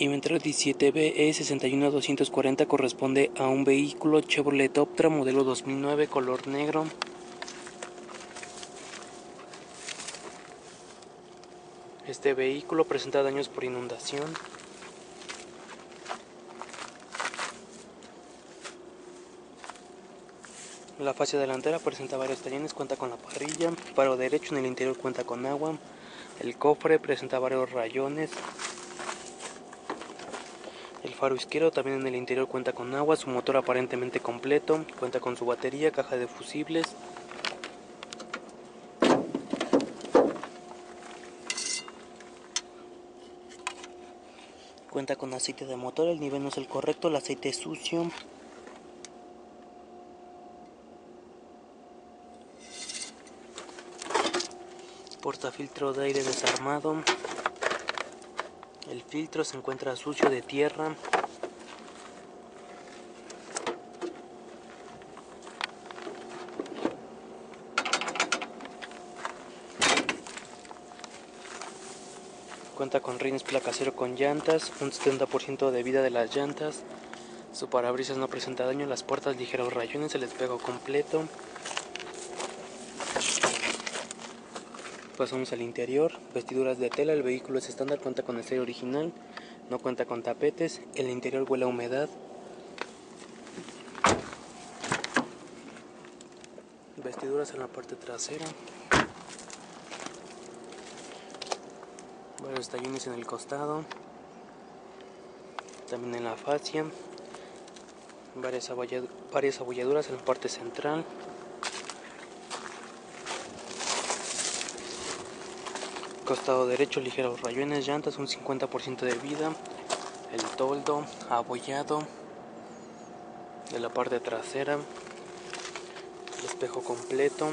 Inventario 17BE 61240 corresponde a un vehículo Chevrolet Optra modelo 2009 color negro. Este vehículo presenta daños por inundación. La fase delantera presenta varios talleres, cuenta con la parrilla, paro derecho en el interior cuenta con agua, el cofre presenta varios rayones, el faro izquierdo también en el interior cuenta con agua, su motor aparentemente completo, cuenta con su batería, caja de fusibles. Cuenta con aceite de motor, el nivel no es el correcto, el aceite es sucio. Portafiltro de aire desarmado. El filtro se encuentra sucio de tierra. Cuenta con rines placacero con llantas, un 70% de vida de las llantas. Su parabrisas no presenta daño, las puertas ligeros rayones, el espejo completo. Pasamos al interior, vestiduras de tela, el vehículo es estándar, cuenta con sello original, no cuenta con tapetes, el interior huele a humedad. Vestiduras en la parte trasera. Varios tallones en el costado. También en la fascia. Varias abolladuras en la parte central. Costado derecho ligeros rayones, llantas, un 50% de vida, el toldo abollado de la parte trasera, el espejo completo,